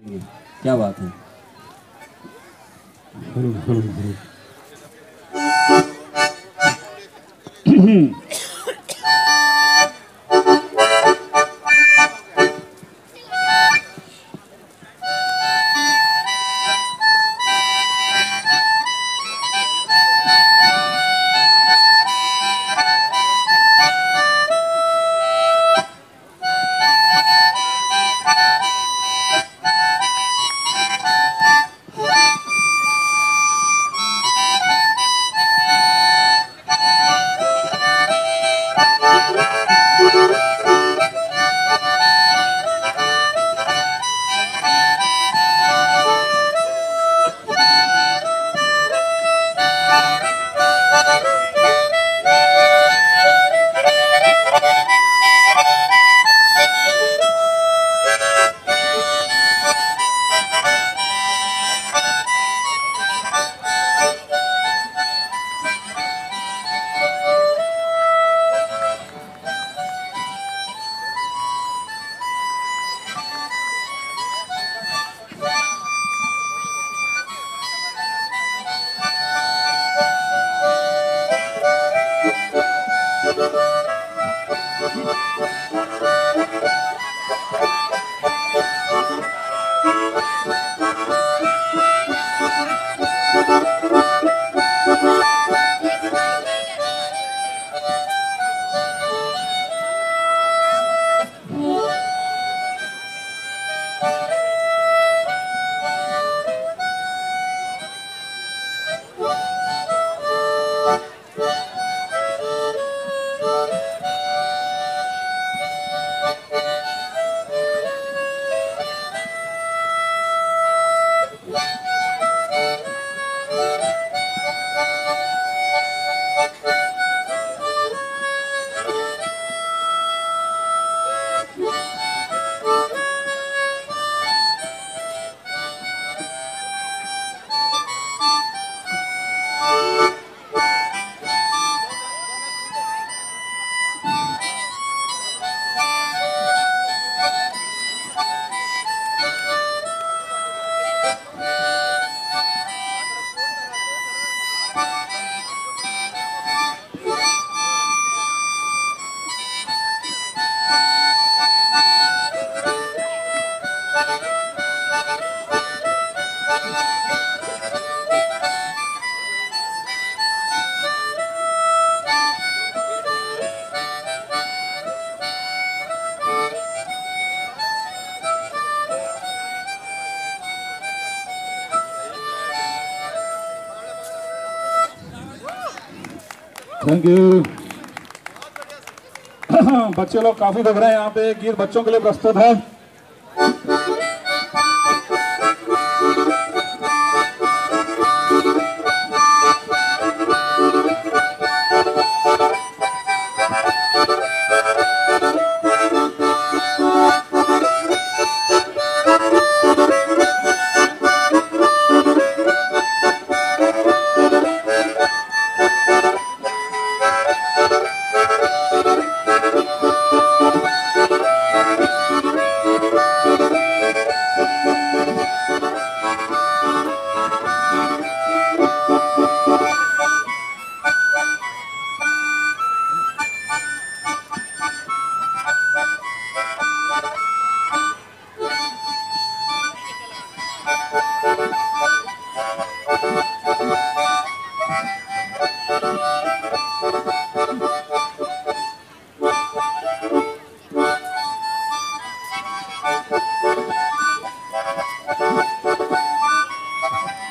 क्या बात है? थैंक यू बच्चे लोग काफ़ी दिख रहे हैं यहाँ पे। गीत बच्चों के लिए प्रस्तुत है।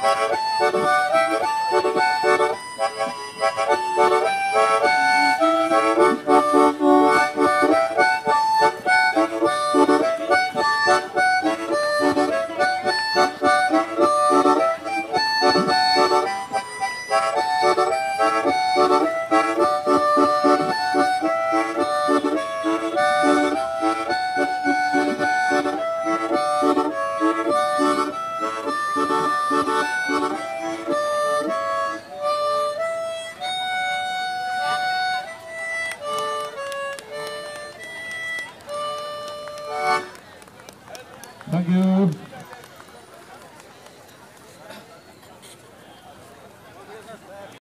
Thank you.